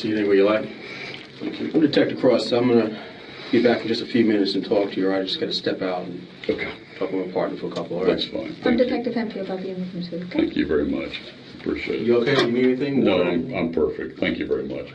Have a seat anywhere you like. I'm Detective Cross. I'm gonna be back in just a few minutes and talk to you. I just gotta step out and Okay, talk with my partner for a couple. All that's right. fine. I'm Detective Hempfield, I'll be in with him too, okay? Thank you very much. Appreciate it. You okay? You need anything? No, I'm, I'm perfect. Thank you very much.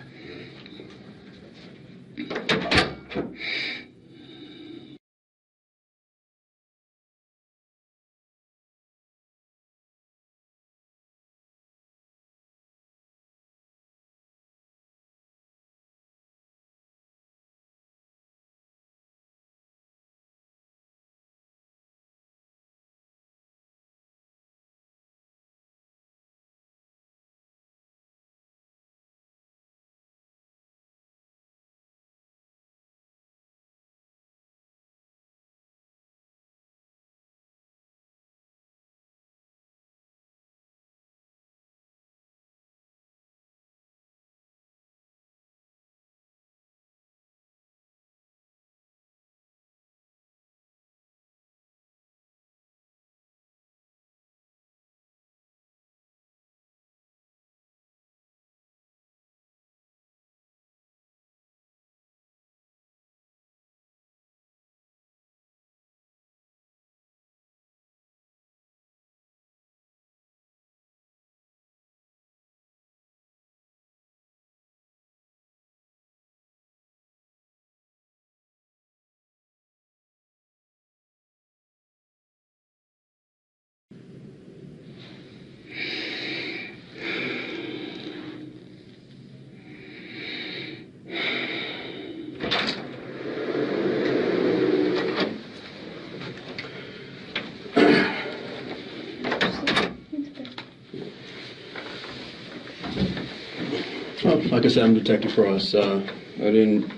Like I said, I'm Detective Cross. Uh, I didn't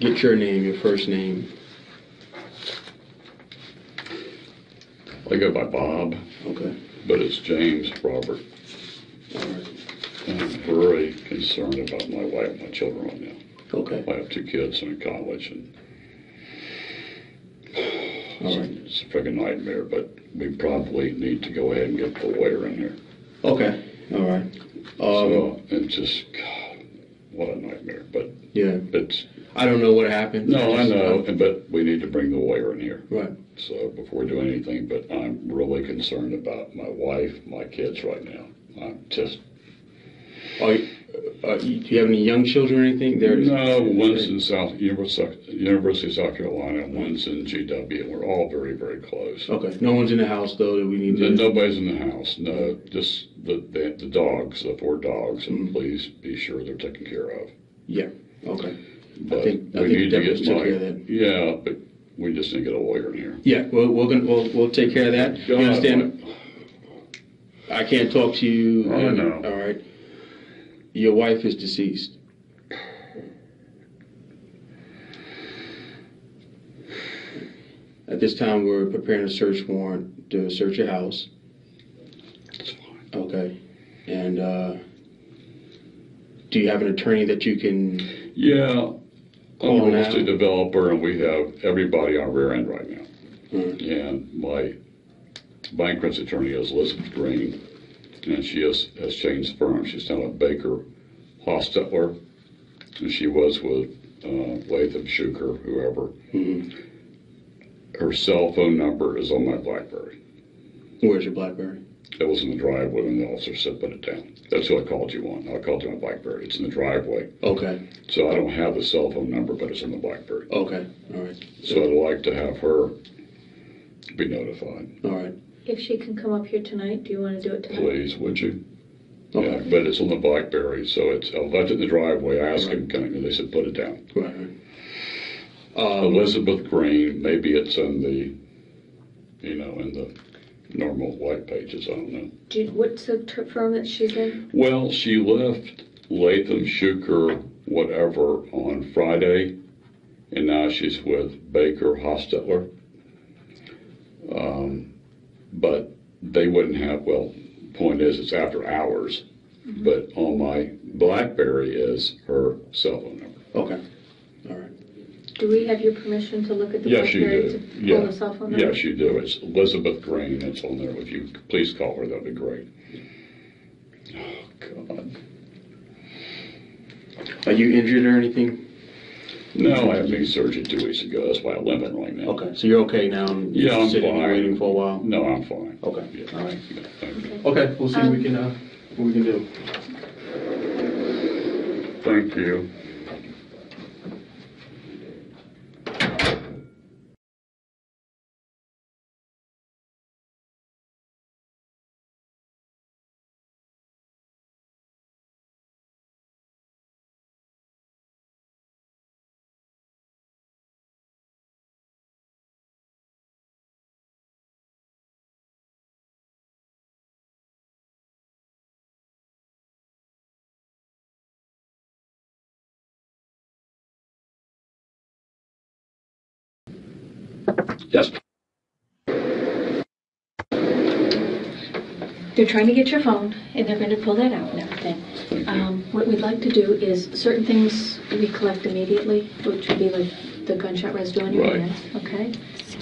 get your name, your first name. I go by Bob, Okay. but it's James Robert. All right. I'm very concerned about my wife and my children right now. Okay. I have two kids in college and All right. it's a freaking nightmare, but we probably need to go ahead and get the lawyer in here. Okay. All right. Um, So it's just, God, what a nightmare, but yeah. it's, I don't know what happened. no, I just- know, but we need to bring the lawyer in here. Right. So before we do anything, but I'm really concerned about my wife, my kids right now. I'm just, Are you, uh, you- do you have any young children or anything? They're no, one's in South, University, University of South Carolina, one's in GW. We're all very, very close. Okay. No one's in the house though that we need No- to. Nobody's in the house, no, just the, the, the dogs, the four dogs, and Mhm. please be sure they're taken care of. Yeah. Okay. But think- I we think need to get took care of that. yeah, but we just need to get a lawyer in here. Yeah. We're gonna we'll, we'll take care of that. You understand? I can't talk to you. I and- know. All right. Your wife is deceased. At this time, we're preparing a search warrant to search your house. Okay. And uh, do you have an attorney that you can? Yeah, I'm a real estate developer, and we have everybody on rear end right now. Hmm. And my bankruptcy attorney is Elizabeth Green, and she has, has changed firms. She's now at Baker Hostetler, and she was with uh, Latham Shuker, whoever. Mhm. Her cell phone number is on my BlackBerry. Where's your BlackBerry? It was in the driveway when the officer said put it down. That's who I called you on. I called you on BlackBerry. It's in the driveway. Okay. So I don't have the cell phone number, but it's in the BlackBerry. Okay. All right. So I'd like to have her be notified. All right. If she can come up here tonight, do you want to do it tonight? Please, would you? Okay. Yeah, but it's on the BlackBerry, so it's, I left it in the driveway. I asked him, can I, and they said, put it down. Right. right. Um, Elizabeth Green, maybe it's in the, you know, in the normal white pages, I don't know. Do you, what's the ter- firm that she's in? Well, she left Latham Shuker, whatever, on Friday, and now she's with Baker Hostetler. Um, but they wouldn't have, well, point is, it's after hours, mm-hmm. but on my Blackberry is her cell phone number. Okay. All right. Do we have your permission to look at the Yes, you Blackberry do. to Yeah. the cell phone number? Yes, you do. It's Elizabeth Green. It's on there. If you could please call her, that'd be great. Oh, God. Are you injured or anything? No, I had knee surgery two weeks ago. That's why I'm limping right now. Okay, so you're okay now? and Yeah, I'm sitting and fine. waiting for a while? No, I'm fine. Okay, Yeah. all right. Yeah, thank you. Okay, we'll see what we can, uh, what we can do. Thank you. Yes. They're trying to get your phone, and they're gonna pull that out and everything. Um, what we'd like to do is, certain things we collect immediately, which would be like the gunshot residue on your Right. hands, okay?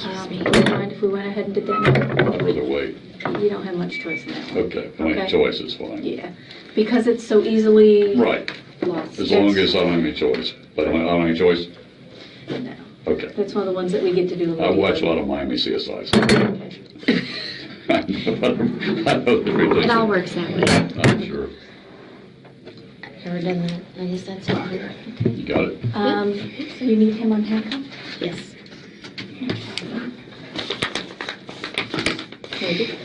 Um, you mind if we went ahead and did that now? I'd rather wait. You don't have much choice in that one. Okay, my Okay. choice is fine. Yeah, because it's so easily Right, lost. as long That's- as I don't have any choice. But I don't have any choice? No. Okay. That's one of the ones that we get to do a lot. I watch a lot of Miami CSIs. Okay. I know I know everything. It all works that way. I'm sure. Never done that. I guess that's it. You got it? Um, so you need him on handcuff? Yes. Maybe.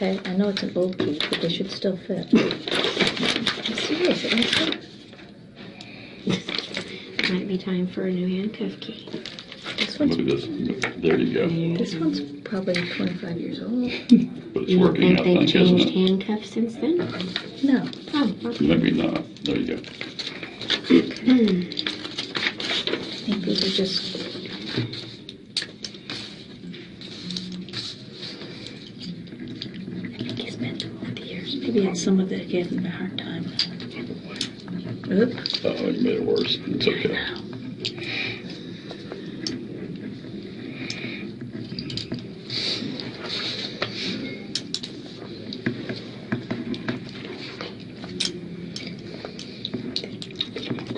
Okay, I know it's an old key, but they should still fit. I'm serious. It won't fit. Might be time for a new handcuff key. This Look one's, at this. There you go. this one's probably twenty-five years old. But it's You don't working, think I they've think, isn't changed it? handcuffs since then? No, Oh, okay. Maybe not. There you go. I think these are just. It's some of it gave him a hard time. Oop. Oh, you made it worse. It's okay.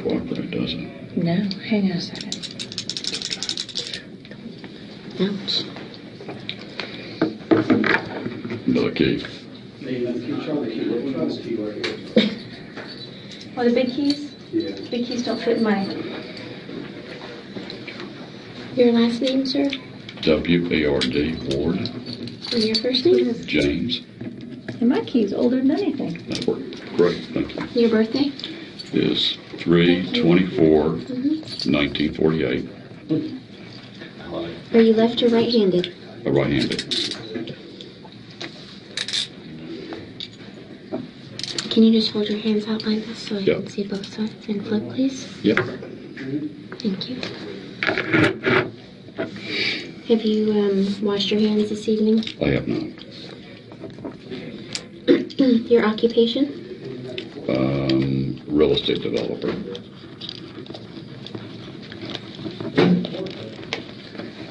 Cooperate, does it? No, hang on a second. Ouch. Another key. Oh, the big keys? Yeah. Big keys don't fit in my. Your last name, sir? W A R D Ward And your first name? James. And my key's older than anything. That worked great. Thank you. Your birthday? Is 324 1948. Mm-hmm. Are you left or right-handed? Uh, A right handed. Can you just hold your hands out like this so I Yeah. can see both sides and flip, please? Yep. Thank you. Have you um, washed your hands this evening? I have not. your occupation? Um, real estate developer.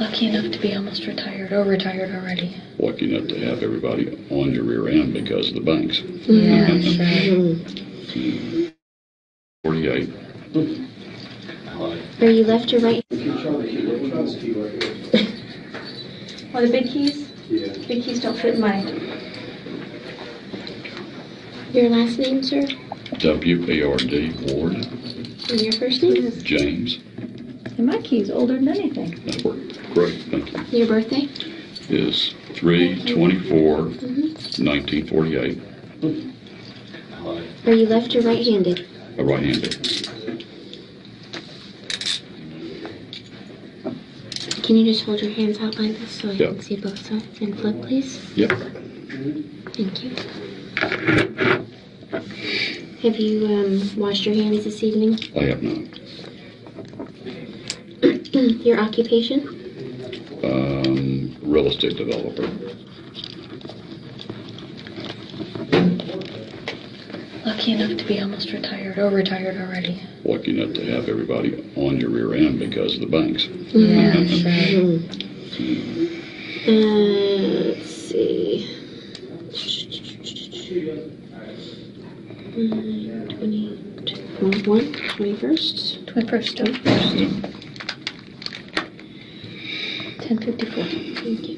Lucky enough to be almost retired or retired already. Lucky enough to have everybody on your rear end because of the banks. Yeah, sure. Mhm. 48. Are you left or right? Oh, the big keys? Yeah. Big keys don't fit in my. Your last name, sir? W A R D Ward And your first name? James. And my key's older than anything. That worked great. Thank you. Your birthday? Is 324 1948. Are you left or right-handed? A right handed. Can you just hold your hands out like this so I Yeah. can see both sides and flip, please? Yep. Thank you. Have you um, washed your hands this evening? I have not. Your occupation? Um, real estate developer. lucky enough to be almost retired or retired already. Lucky enough to have everybody on your rear end because of the banks. Yeah, Uh, let's see. Mm, Twenty, one, twenty-first? Twenty-first, Yeah. Ten fifty-four. Thank you.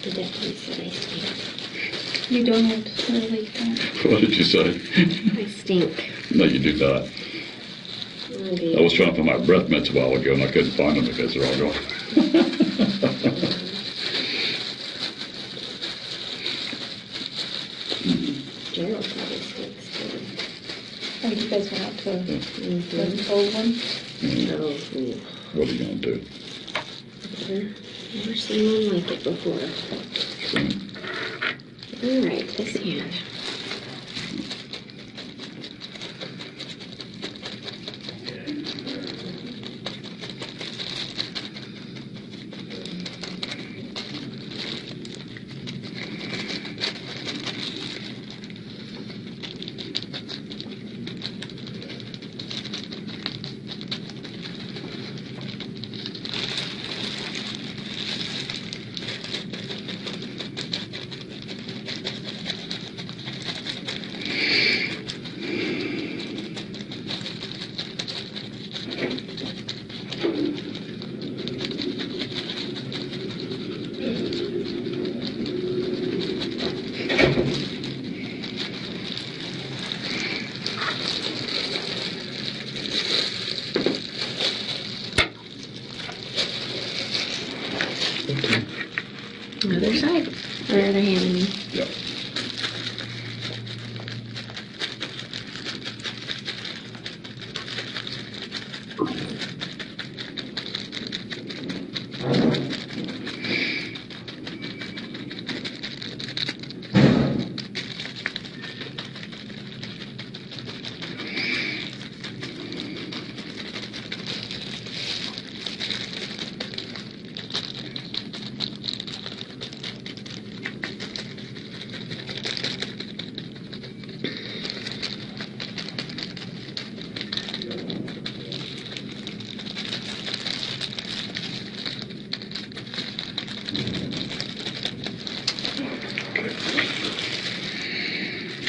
The deputy said I stink. You don't, really don't. What did you say? I stink. No, you do not. Oh, I was trying to find my breath mints a while ago and I couldn't find them because they're all gone. Gerald probably stinks too. Oh, you guys went out to the old one? Oh, mm. What are you going to do? Never, never seen one like it before. All right, this hand. Other side. Or hand, I mean. Yep.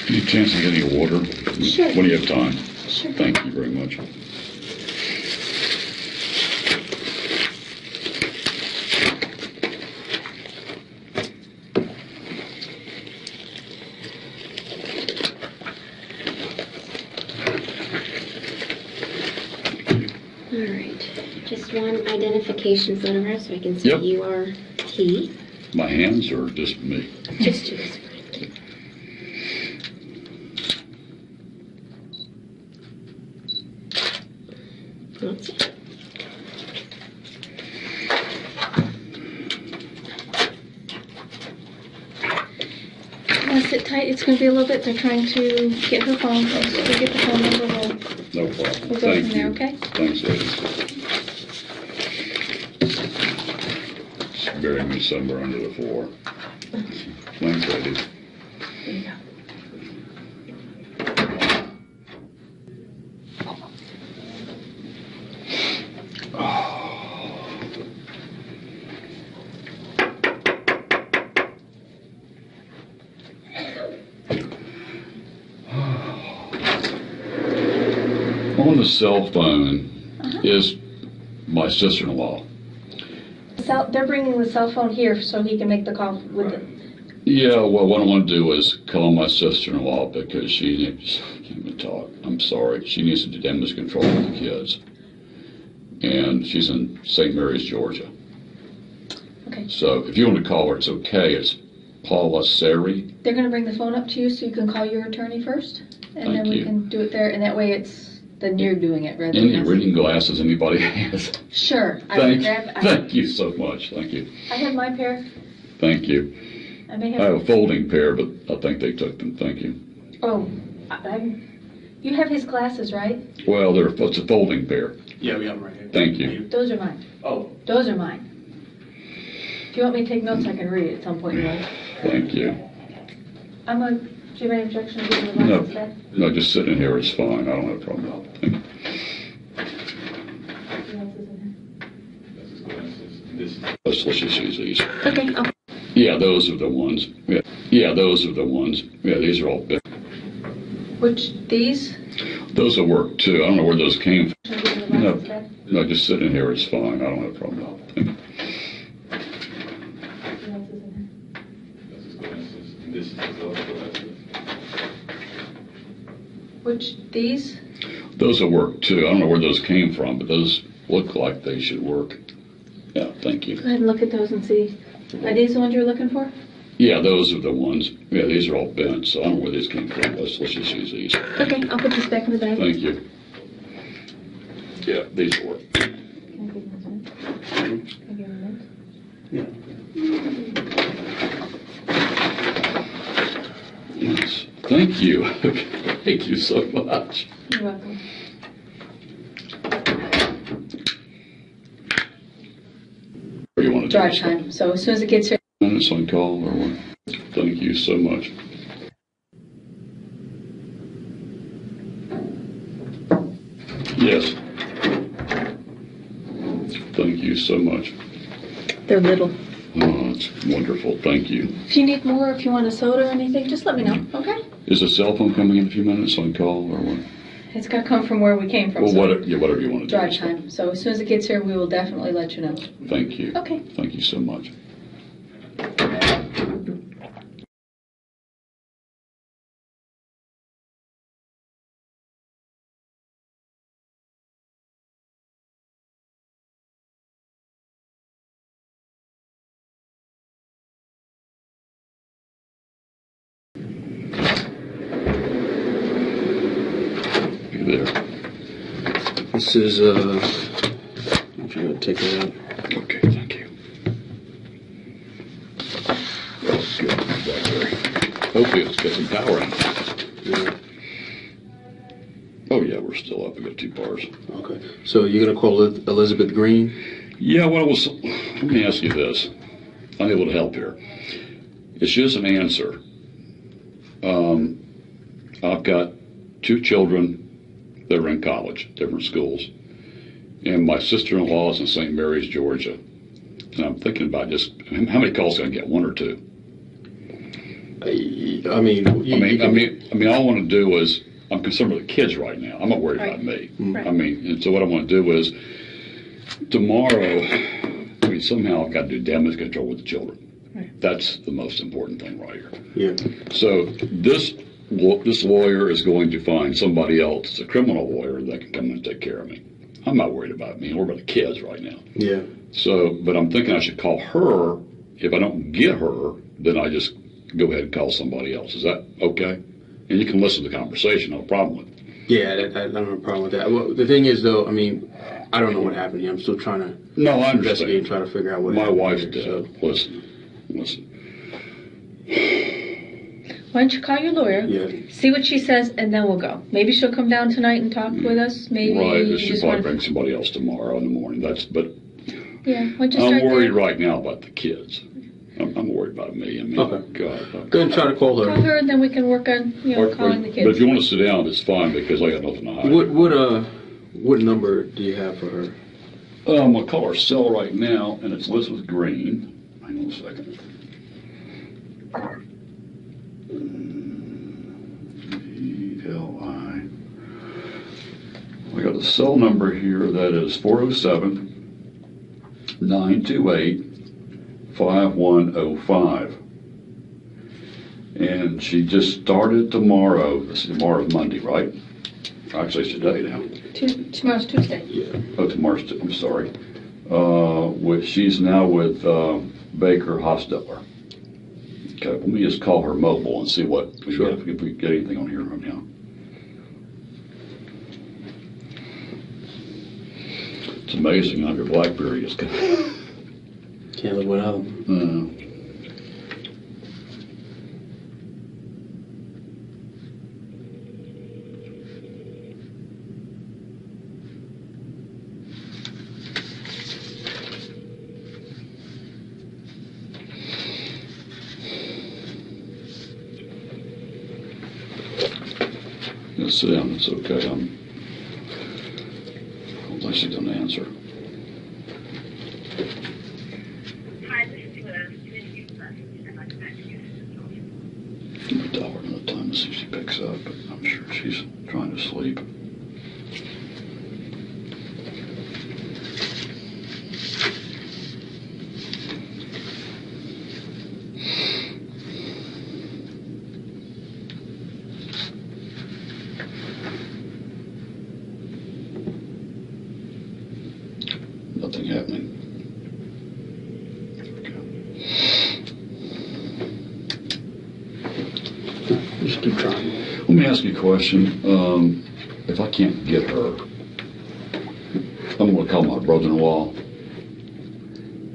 Any chance of getting a water? Sure. When do you have time? Sure. Thank you very much. All right. Just one identification photograph so I can see Yep. you are T. My hands or just me? Just you. is fine. That's it. Want to sit tight? It's going to be a little bit. They're trying to get her phone. So as we get the phone number, we'll, No problem. we'll go Thank from there, you. okay? Thanks, ladies. Bury me somewhere under the floor. Thanks, ladies. Cell phone Uh-huh. is my sister-in-law. Cell, they're bringing the cell phone here so he can make the call with it. Yeah, well, what I want to do is call my sister-in-law because she can't even talk. I'm sorry. She needs to do damage control of the kids. And she's in St. Mary's, Georgia. Okay. So if you want to call her, it's okay. It's Paula Seri. They're gonna bring the phone up to you so you can call your attorney first, and Thank then we you. can do it there, and that way it's then you're doing it rather Any than us. reading glasses anybody has? Sure, I Thank, can grab. I, thank you so much. Thank you. I have my pair. Thank you. I may I have. have a folding pair, but I think they took them. Thank you. Oh, I, I'm. You have his glasses, right? Well, they're, it's a folding pair. Yeah, we have them right here. Thank you. Those are mine. Oh, Those are mine. If you want me to take notes, I can read it at some point in life. Thank you. I'm a. Do you have any objection to giving the No. glasses back? No, just sitting here is fine. I don't have a problem. Thank you. Let's, let's just use these. Okay. I'll, Yeah, those are the ones. Yeah, yeah, those are the ones. Yeah, these are all big. which these? Those will work too. I don't know where those came Should I give you No. glasses. No, just sitting here is fine. I don't have a problem. Thank you. Which these? Those will work too. I don't know where those came from, but those look like they should work. Yeah, thank you. Go ahead and look at those and see. Are these the ones you're looking for? Yeah, those are the ones. Yeah, these are all bent, so I don't know where these came from. Let's, let's just use these. Okay, I'll put this back in the bag. Thank you. Yeah, these will work. Can I give them a minute? Can I give them a minute? Yes. Thank you. Thank you so much. You're welcome. Or you want to Drive time. So as soon as it gets here. Minutes on call or what? Thank you so much. Yes. Thank you so much. They're little. Oh, it's wonderful. Thank you. If you need more, if you want a soda or anything, just let me know. Okay? Is a cell phone coming in a few minutes on call or what? It's got to come from where we came from. Well, so what, yeah, whatever you want to do. Drive time. So as soon as it gets here, we will definitely let you know. Thank you. Okay. Thank you so much. This is, uh, if you want to take that out. Okay, thank you. Oh, good. Hopefully it's got some power in it. Yeah. Oh, yeah, we're still up. We got two bars. Okay. So you're gonna call it Elizabeth Green? Yeah, well, was, let me ask you this. I'm able to help here. It's just an answer. Um, I've got two children that are in college, different schools, and my sister-in-law is in St. Mary's, Georgia. And I'm thinking about just how many calls can I get? One or two? I, I mean, you, I mean, you I mean, I mean, all I want to do is I'm concerned with the kids right now. I'm not worried about me. Right. I mean, and so what I want to do is tomorrow. I mean, somehow I've got to do damage control with the children. Right. That's the most important thing right here. yeah. So this law- this lawyer is going to find somebody else, a criminal lawyer, that can come and take care of me. I'm not worried about me. I'm worried about the kids right now. Yeah. So, but I'm thinking I should call her. If I don't get her, then I just go ahead and call somebody else. Is that okay? And you can listen to the conversation. No problem with it. Yeah, that, that, I don't have a problem with that. Well, the thing is, though, I mean, I don't know what happened here. I'm still trying to No, I investigate and try to figure out what My wife's here, dead. so- Listen, listen. Why don't you call your lawyer? Yeah. See what she says, and then we'll go. Maybe she'll come down tonight and talk with us. Maybe right, you I should just probably want. bring somebody else tomorrow in the morning. That's, but Yeah. Why don't you I'm start worried there? right now about the kids. I'm, I'm worried about me. I mean, Okay. God. I- Go ahead and try to call her. Call her, and then we can work on you know Or- or- calling the kids. But if you want to sit down, it's fine because I got nothing to hide. What what uh what number do you have for her? Um, I'll call her cell right now, and it's Elizabeth Green. Hang on a second. L I. a cell number here that is 407 928 5105. And she just started tomorrow. This is tomorrow's Monday, right? Actually, it's today now. Tu- Tomorrow's Tuesday. Yeah. Oh, tomorrow's, I'm sorry. Uh, with, she's now with, uh, Baker Hostetler. Okay, let me just call her mobile and see what, if we Sure. get- if we get anything on here right now. It's amazing how your Blackberry is. Can't live without them. Uh, Yes, sit down, it's okay, I'm, unless she's gonna answer. Hi, this is Liz. Community Message. I'd like to thank you. Let me dial her another time to see if she picks up, but I'm sure she's trying to sleep. Nothing happening. There we go. Just keep trying. Let me ask you a question. Um, if I can't get her, I'm going to call my brother-in-law,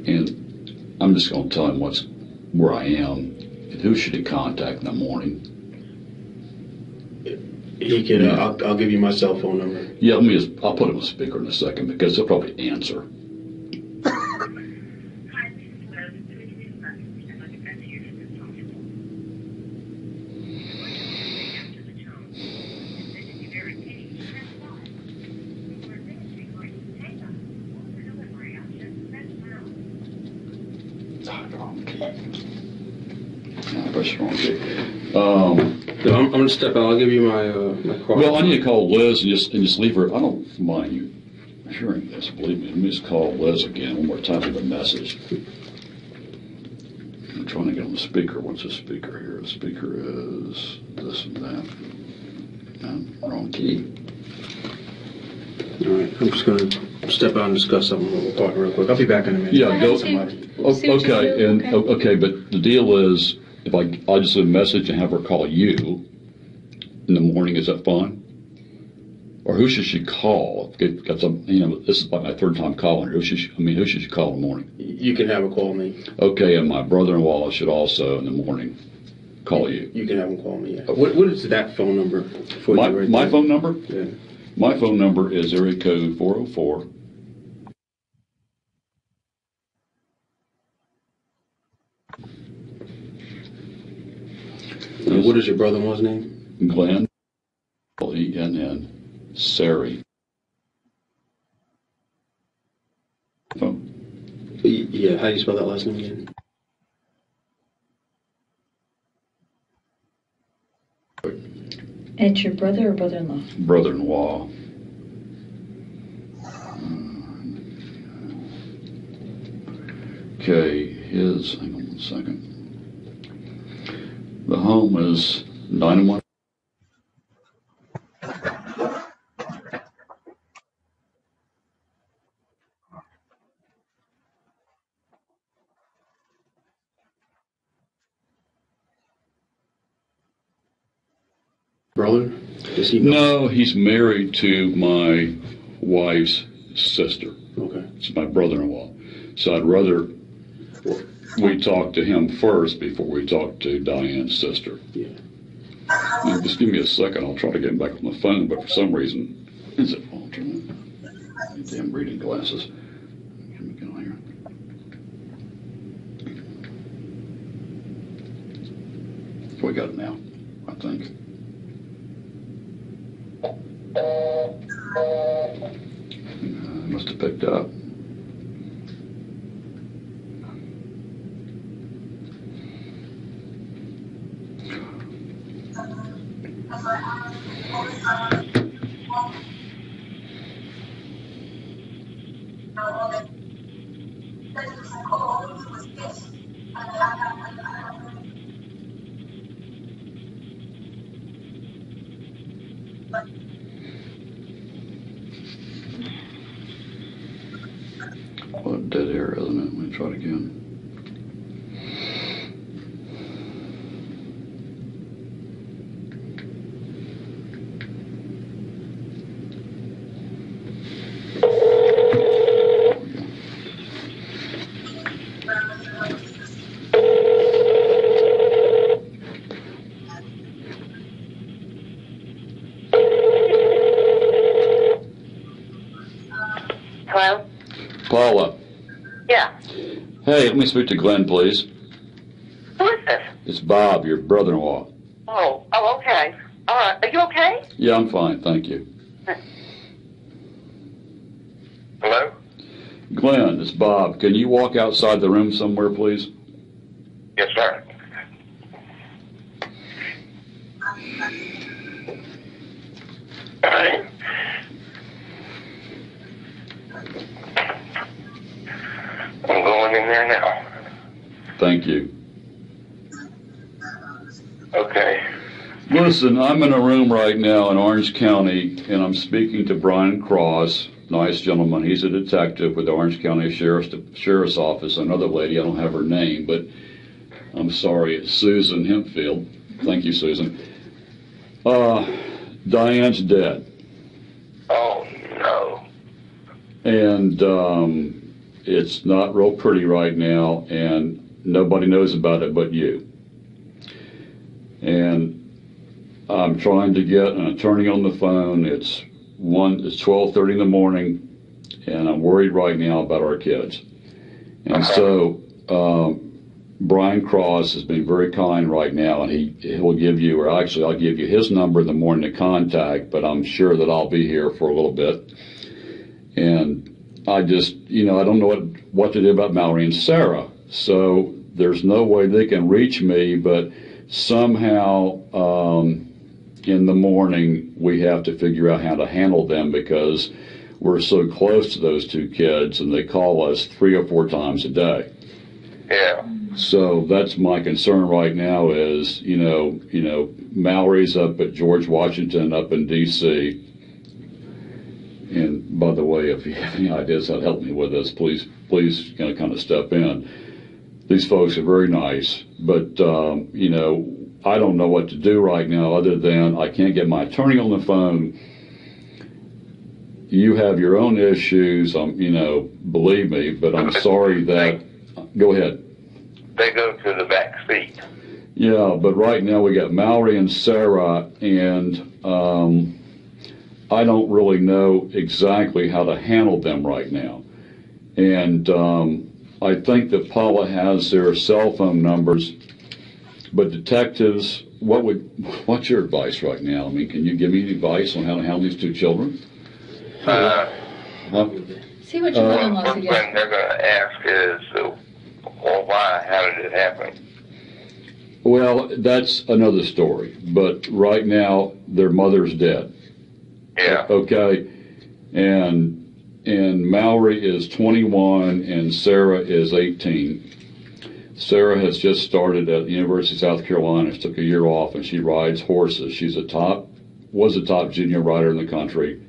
and I'm just going to tell him what's where I am and who should he contact in the morning. He can. Uh, I'll, I'll give you my cell phone number. Yeah, let me just. I'll put him on speaker in a second because he'll probably answer. Hi, this is Liz. Community Message. I'd like to thank you as soon as possible. After the tone, if you very keen, press one. For administrative voice, hang on. For delivery option, press pound. No, press the wrong key. Um, No, I'm, I'm gonna step out. I'll give you my uh, my card. well, I need to call Liz and just and just leave her. I don't mind you hearing this. Believe me. Let me just call Liz again one more time with a message. I'm trying to get on the speaker. What's the speaker here? The speaker is this and that. Um, wrong key. All right. I'm just gonna step out and discuss something with my partner real quick. I'll be back in a minute. Yeah, go. See- O- see what you Okay, do, and, okay. okay, but the deal is, if I, I'll just leave a message and have her call you in the morning, is that fine? Or who should she call? Got some, you know, this is like my third time calling her. Who should she, I mean, who should she call in the morning? You can have her call me. Okay, and my brother-in-law should also in the morning call you. You can have him call me. Yeah. What What is that phone number? For My, you right my phone number? Yeah. My phone number is area code four oh four. What is your brother-in-law's name? Glenn, L-E-N-N, Sari. Phone. Y- Yeah. How do you spell that last name again? And your brother or brother-in-law? brother-in-law. Okay, his, hang on one second. The home is 901. He? No, he's married to my wife's sister. Okay. It's my brother-in-law. So I'd rather we talk to him first before we talk to Diane's sister. Yeah. Now, just give me a second. I'll try to get him back on the phone, but for some reason, is it alternate? Damn reading glasses. Let me get on here. We got it now, I think. Uh, must have picked up. know, all that. But it was like, oh, all we do was this. I, I, I, I, I don't really. But Well, dead air, isn't it? Let me try it again. Hello? Paula. Hey, let me speak to Glenn, please. Who is this? It's Bob, your brother-in-law. Oh, oh, okay. All right. Are you okay? Yeah, I'm fine, thank you. Hello? Glenn, it's Bob. Can you walk outside the room somewhere, please? Yes, sir. All right. I'm going in there now. Thank you. Okay. Listen, I'm in a room right now in Orange County, and I'm speaking to Brian Cross, nice gentleman. He's a detective with the Orange County Sheriff's Sheriff's Office. Another lady, I don't have her name, but I'm sorry, it's Susan Hempfield. Thank you, Susan. Uh, Diane's dead, Oh, no. and um, it's not real pretty right now, and nobody knows about it but you. And I'm trying to get an attorney on the phone. It's one. It's 12:30 in the morning, and I'm worried right now about our kids. And so, um, Brian Cross has been very kind right now, and he he'll give you, or actually, I'll give you his number in the morning to contact. But I'm sure that I'll be here for a little bit. And I just, you know, I don't know what what to do about Mallory and Sarah. So there's no way they can reach me, but somehow um, in the morning we have to figure out how to handle them because we're so close to those two kids and they call us three or four times a day. Yeah. So that's my concern right now is, you know, you know, Mallory's up at George Washington up in DC. And by the way, if you have any ideas that help me with this, please, please you know, kind of step in. These folks are very nice, but um, you know, I don't know what to do right now other than I can't get my attorney on the phone. You have your own issues, um, you know, believe me, but I'm sorry that. Go ahead. They go to the back seat. Yeah, but right now we got Mallory and Sarah, and um, I don't really know exactly how to handle them right now. And um, I think that Paula has their cell phone numbers, but detectives, what would, what's your advice right now? I mean, can you give me any advice on how to handle these two children? Uh, Huh? See what your Uh, brother-in-law first suggests. thing they're going to ask is, uh, well, why? How did it happen? Well, that's another story. But right now, their mother's dead. Yeah. Okay, and and Mallory is 21 and Sarah is 18. Sarah has just started at the University of South Carolina. She took a year off and she rides horses. She's a top, was a top junior rider in the country,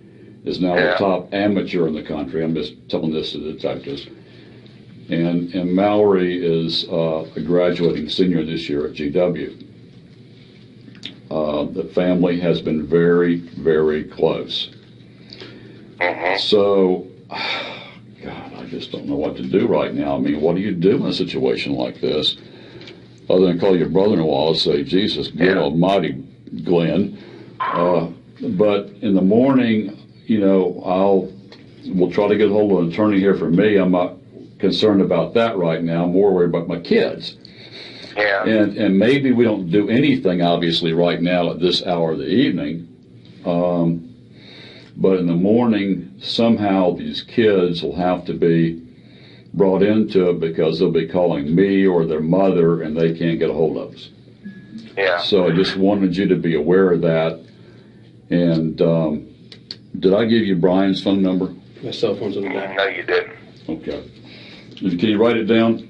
is now Yeah. a top amateur in the country. I'm just telling this to the detectives. And and Mallory is uh, a graduating senior this year at GW. Uh, the family has been very, very close. Hmm So, God, I just don't know what to do right now. I mean, what do you do in a situation like this? Other than call your brother-in-law and say, Jesus, good Yeah. almighty, Glenn. Uh, but in the morning, you know, I'll, we'll try to get hold of an attorney here for me. I'm not concerned about that right now. I'm more worried about my kids. Yeah. And, and maybe we don't do anything, obviously, right now at this hour of the evening. Um, but in the morning, somehow these kids will have to be brought into it because they'll be calling me or their mother and they can't get a hold of us. Yeah. So I just wanted you to be aware of that. And um, did I give you Brian's phone number? My cell phone's on the back. No, you didn't. Okay. Can you write it down?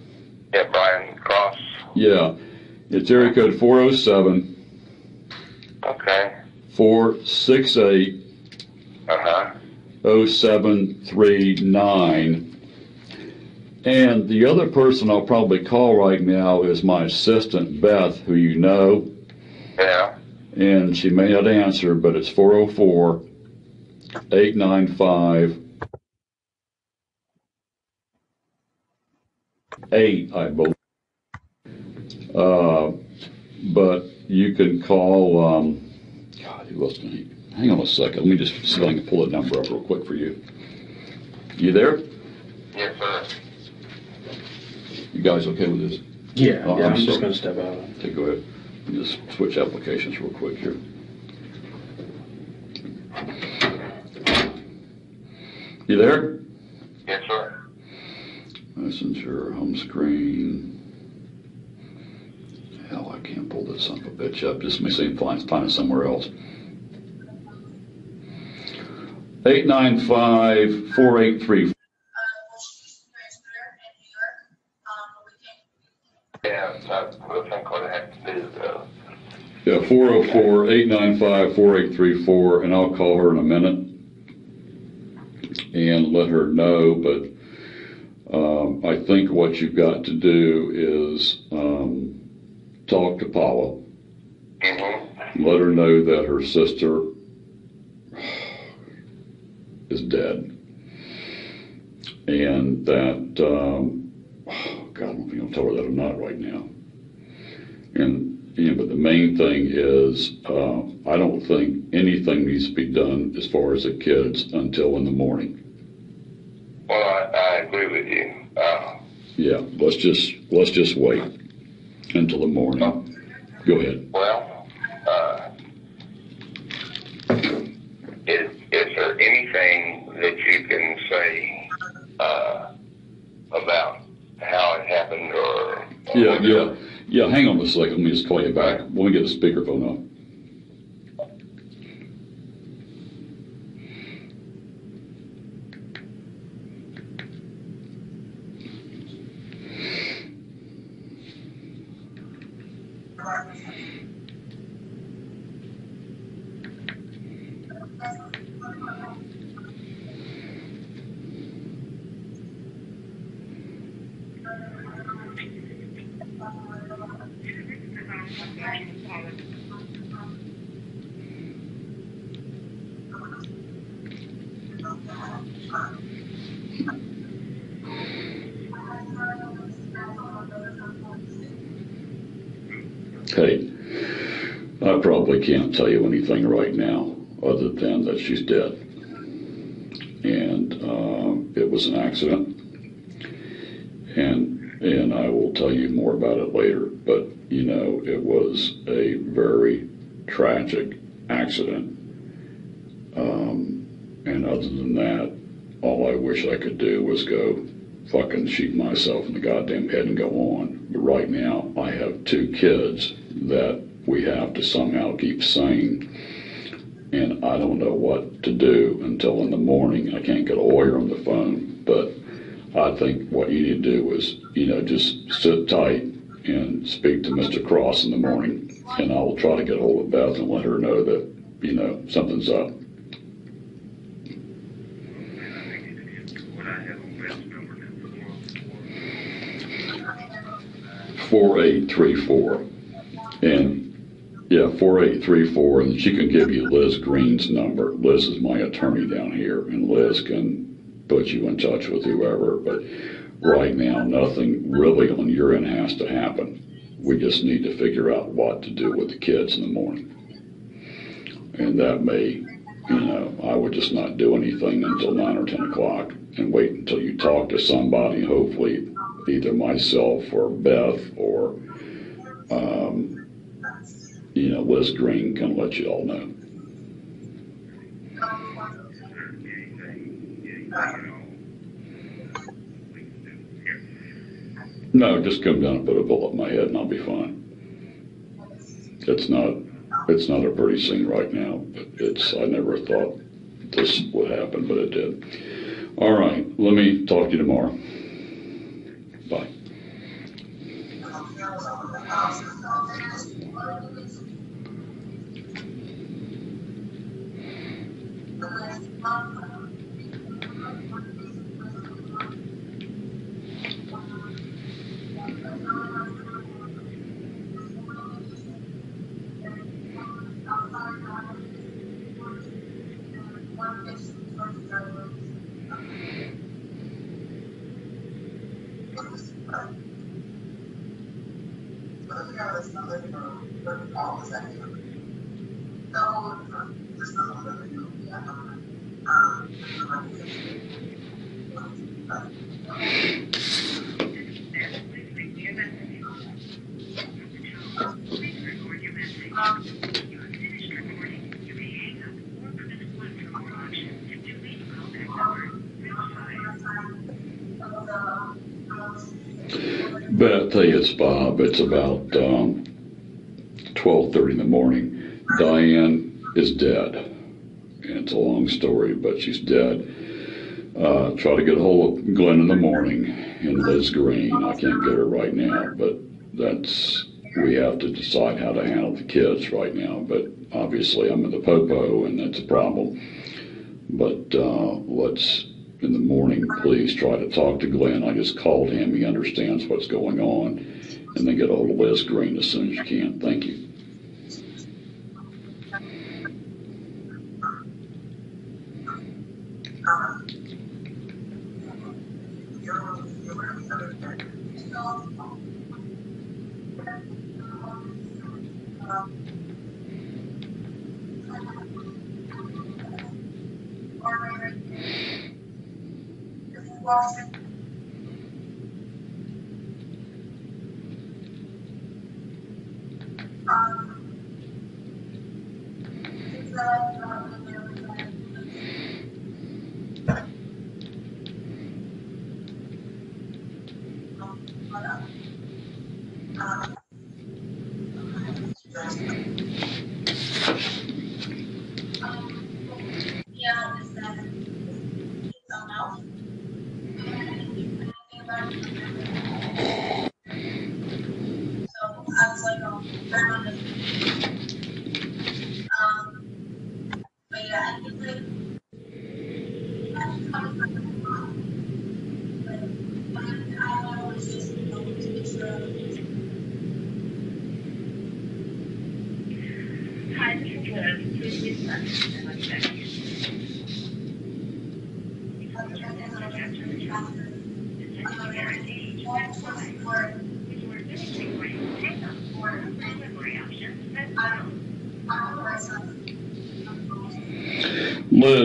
Yeah, Brian Cross. Yeah. It's area code 407 Okay. 468 Uh huh. 0739. And the other person I'll probably call right now is my assistant, Beth, who you know. Yeah. And she may not answer, but it's 404 895 8, I believe. Uh, but you can call, um, God, who else can I? Hang on a second. Let me just see if I can pull that number up real quick for you. You there? Yes, sir. You guys okay with this? Yeah, Oh, yeah, I'm I'm just gonna step out. Okay, go ahead. Let me Just switch applications real quick here. You there? Yes, sir. Messenger, home screen. Hell, I can't pull this son of a bitch up. Just let me see if I can find it somewhere else. Eight nine five four eight three. Yeah, that's I think what I have to do, though. Yeah, 404 895 4834, and I'll call her in a minute and let her know. But um, I think what you've got to do is um, talk to Paula, Mm-hmm. let her know that her sister is dead, and that, um, God, I don't think I'll tell her that or not right now. And yeah, but the main thing is, uh, I don't think anything needs to be done as far as the kids until in the morning. Well, I, I agree with you. Uh, Yeah, let's just, let's just wait until the morning. Go ahead. well, uh, is, is there anything that you can say, uh, about how it happened or? or Yeah, yeah, hang on a second, let me just call you back. Let me get the speakerphone up. Okay, I probably can't tell you anything right now other than that she's dead. And um, it was an accident. And, and I will tell you more about it later. But, you know, it was a very tragic accident. Um, and other than that, all I wish I could do was go fucking shoot myself in the goddamn head and go on. But right now, I have two kids that we have to somehow keep sane. And I don't know what to do until in the morning. I can't get a lawyer on the phone. But I think what you need to do is, you know, just sit tight and speak to Mr. Cross in the morning. And I will try to get hold of Beth and let her know that, you know, something's up. What I have on Beth's number now. 4834. And yeah, 4834. And she can give you Liz Green's number. Liz is my attorney down here, and Liz can put you in touch with whoever. But right now, nothing really on your end has to happen. We just need to figure out what to do with the kids in the morning. And that may, you know, I would just not do anything until 9 or 10 o'clock and wait until you talk to somebody, hopefully either myself or Beth or, um, you know, Liz Green can let you all know. No, just come down and put a bullet in my head and I'll be fine. It's not, it's not a pretty scene right now, but it's, I never thought this would happen, but it did. All right, let me talk to you tomorrow. Bye. Please leave me a message. Please record your message. You have finished recording. You may hang up or press one for more options. To leave a callback number, press five. But I'll tell you, it's Bob. It's about um, 12:30 in the morning. Diane is dead, and it's a long story, but she's dead. Uh, try to get a hold of Glenn in the morning and Liz Green. I can't get her right now, but that's we have to decide how to handle the kids right now. But obviously, I'm in the popo, and that's a problem. But uh, let's in the morning, please try to talk to Glenn. I just called him. He understands what's going on. And then get a hold of Liz Green as soon as you can. Thank you.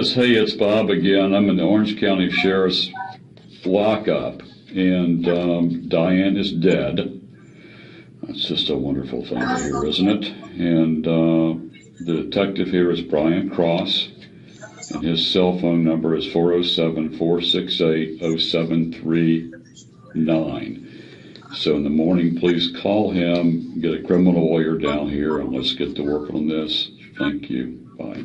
Liz, hey, it's Bob again. I'm in the Orange County Sheriff's lockup, and um, Diane is dead. That's just a wonderful thing hear, isn't it? And uh, the detective here is Brian Cross, and his cell phone number is 407 468 0739. So in the morning, please call him, get a criminal lawyer down here, and let's get to work on this. Thank you. Bye.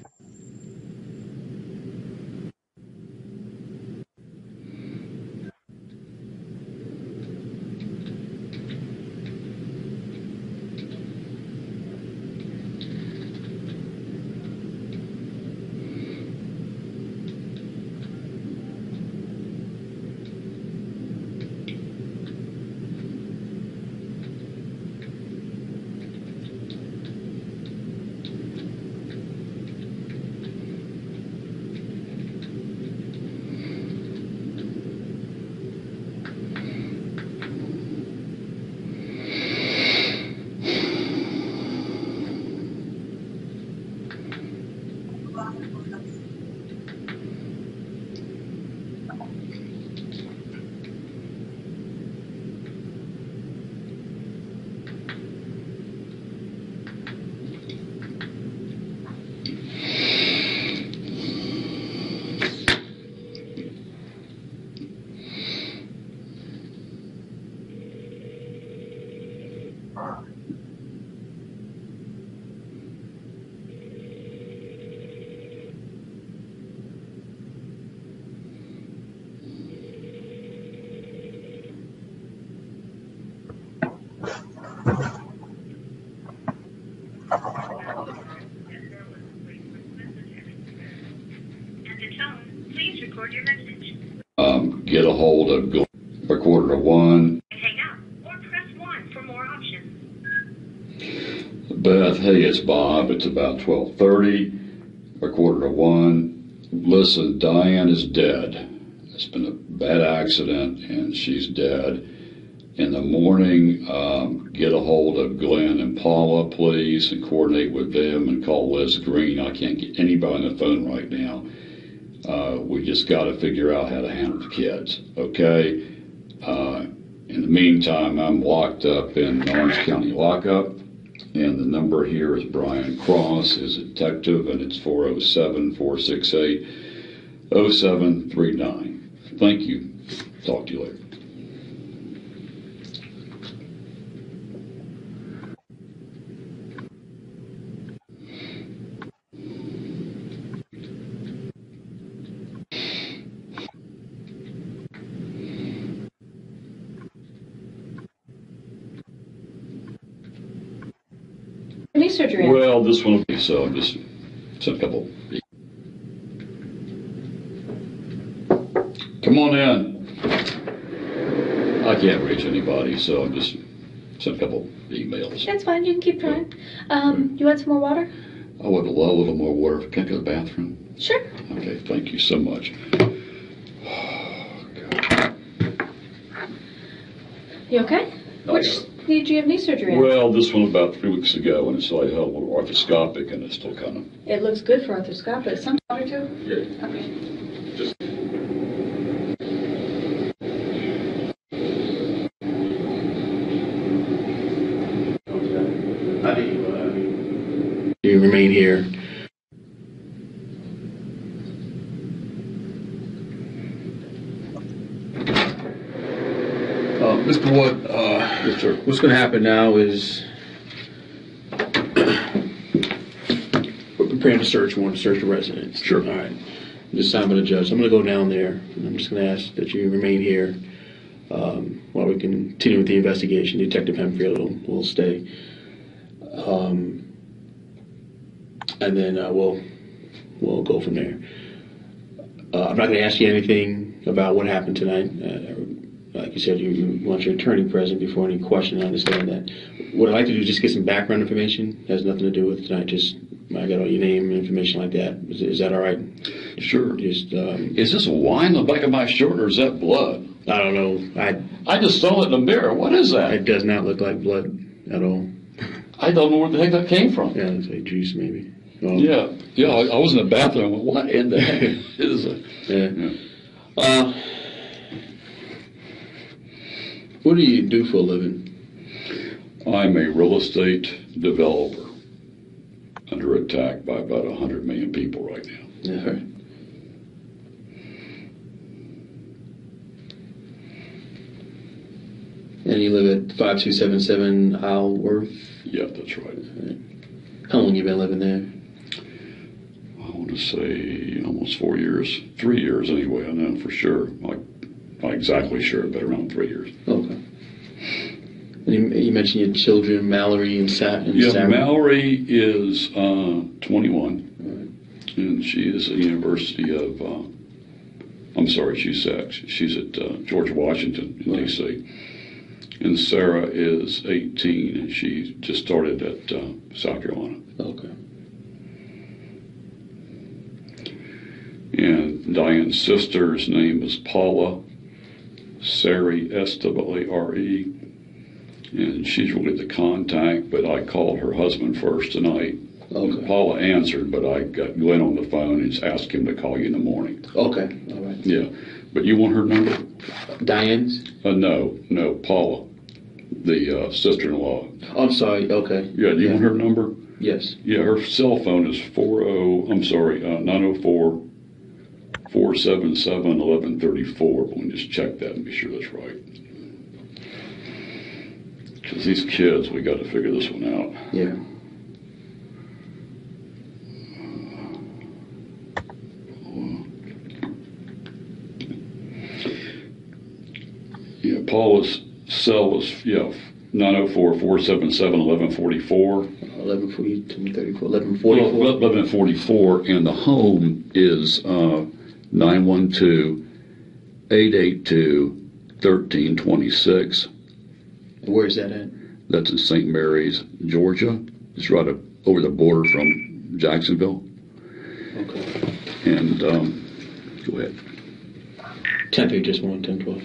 record your message. Um, get a hold of Glenn a quarter to one. Hang up or press 1 for more options. Beth, hey, it's Bob. It's about twelve thirty, a quarter to one. Listen, Diane is dead. It's been a bad accident, and she's dead. In the morning, um, get a hold of Glenn and Paula, please, and coordinate with them and call Liz Green. I can't get anybody on the phone right now. Uh, we just got to figure out how to handle the kids, okay? Uh, in the meantime, I'm locked up in Orange County lockup. And the number here is Brian Cross, is a detective, and it's 407 468 0739. Thank you. Talk to you later. Knee surgery. Well, this one will be so. I'm just sent a couple. Come on in. I can't reach anybody, so I'm just sent a couple emails. That's fine. You can keep trying. Um, you want some more water? I would love a little more water. Can I go to the bathroom? Sure. Okay, thank you so much. You okay? Oh, Which yeah. did you have knee surgery on? Well, this one about three weeks ago, and it's like a little arthroscopic, and it's still kind of. It looks good for arthroscopic. Some water too? Yeah. Okay. Just How do you, do you remain here? Uh, Mr. Ward, what's gonna happen now is we're preparing to search warrant, to search the residence. Sure. All right. I'm Just signed by the judge. I'm gonna go down there, and I'm just gonna ask that you remain here, um, while we continue with the investigation. Detective Hemfield will, will stay. Um, and then, uh, we'll, we'll go from there. Uh, I'm not gonna ask you anything about what happened tonight. Uh, like you said, you, you want your attorney present before any question. I understand that. What I'd like to do is just get some background information. It Has nothing to do with tonight. Just I got all your name and information like that. Is, is that all right? Sure. Just um, Is this wine on the back of my shirt, or is that blood? I don't know. I I just saw it in the mirror. What is that? it does not look like blood at all. I don't know where the heck that came from. Yeah, it's like juice maybe. Yeah, yeah. I, I was in the bathroom. What in the heck is it? Yeah. Yeah. Uh, what do you do for a living? I'm a real estate developer under attack by about 100 million people right now. Yeah. Right. And you live at five two seven seven Isleworth. Yeah, that's right. How long you been living there? I want to say almost four years, three years anyway. I know for sure. Like, not exactly sure, but around three years. Okay. And you, you mentioned your children, Mallory and, Sa- and Yeah, Sarah. Mallory is uh, 21, and she is at the University of. Uh, I'm sorry, she's six. She's at uh, George Washington in Right. D.C. And Sarah is 18, and she just started at uh, South Carolina. Okay. And Diane's sister's name is Paula Sware, S W A R E. And she's really the contact, but I called her husband first tonight. Okay. Paula answered, but I got Glenn on the phone and asked him to call you in the morning. Okay. All right. Yeah. But you want her number? Diane's? Uh, no, no, Paula, the uh, sister in law. Oh, I'm sorry. Okay. Yeah, do you want her number? Yes. Yeah, her cell phone is 40, I'm sorry, uh, 904 477 1134. But we just check that and be sure that's right. Because these kids, we got to figure this one out. Yeah. Yeah, Paula's cell is, yeah, 904 477 1144. 1140, 34, Well, 1144. 1144, and the home is uh, 912 882 1326. Where's that at? That's in St. Mary's, Georgia. It's right up over the border from Jacksonville. Okay. And um, go ahead. Tempe, just one, ten, twelve.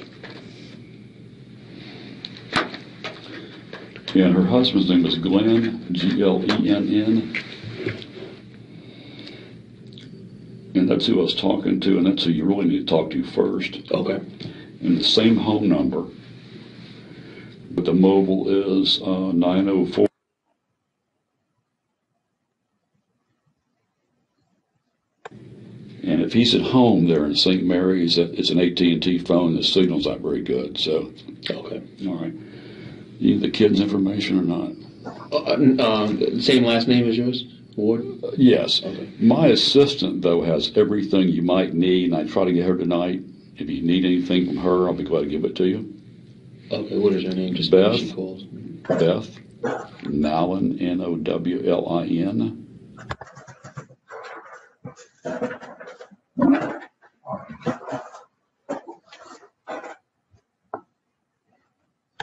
And her husband's name is Glenn, G L E N N. And that's who I was talking to, and that's who you really need to talk to first. Okay. And the same home number, but the mobile is uh, 904. And if he's at home there in St. Mary's, it's an AT&T phone. The signal's not very good. So, Okay. all right. You need the kid's information or not? Uh, um, same last name as yours? Yes. Okay. My assistant, though, has everything you might need, and I try to get her tonight. If you need anything from her, I'll be glad to give it to you. Okay, what is her name? Just Beth. She calls. Beth Nowlin, N O W L I N.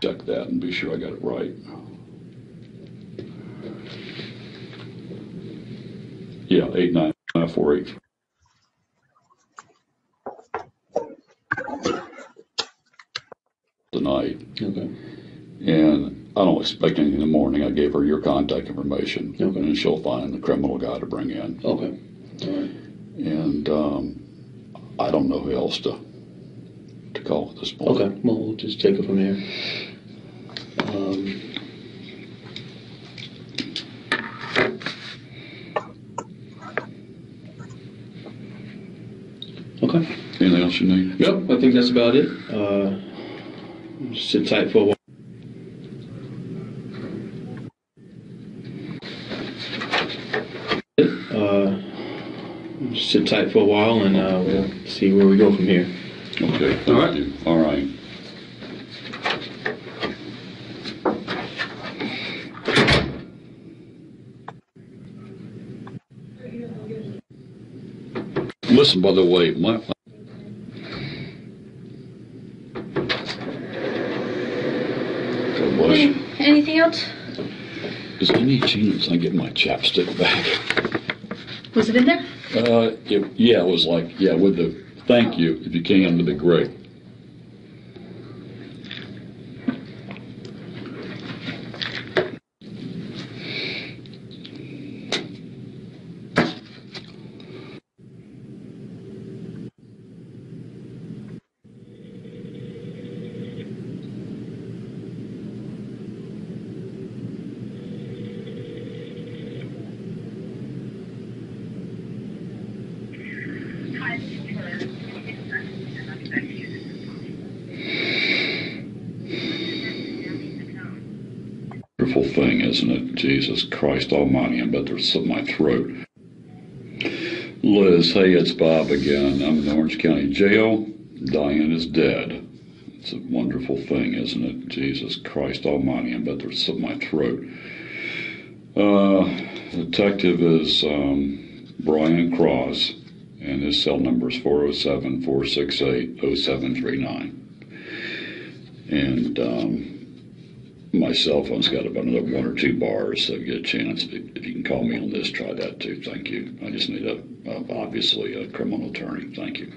Check that and be sure I got it right. Yeah, eight nine nine four eight. Tonight. Okay. And I don't expect anything in the morning. I gave her your contact information. Okay. And she'll find the criminal guy to bring in. Okay. All right. And um, I don't know who else to to call at this point. Okay. Well, we'll just take it from here. Um, okay. Anything else? Yep, I think that's about it. Uh, sit tight for a while. Uh, sit tight for a while and uh, we'll see where we go from here. Okay. All right. you. All right. Listen, by the way, my, God bless you. Else? Is there any chance I get my chapstick back? Was it in there? Uh, it, yeah, it was like, yeah, with the thank you, if you can, that'd be great. Wonderful thing, isn't it? Jesus Christ Almighty, I bet there's something in my throat. Liz, hey, it's Bob again. I'm in Orange County Jail. Diane is dead. It's a wonderful thing, isn't it? Jesus Christ Almighty, I bet there's something in my throat. Uh, detective is um, Brian Cross, and his cell number is 407 468 0739. And um, my cell phone's got about another one or two bars, so get a chance, if, if you can call me on this, try that too. Thank you. I just need a, a obviously a criminal attorney. Thank you.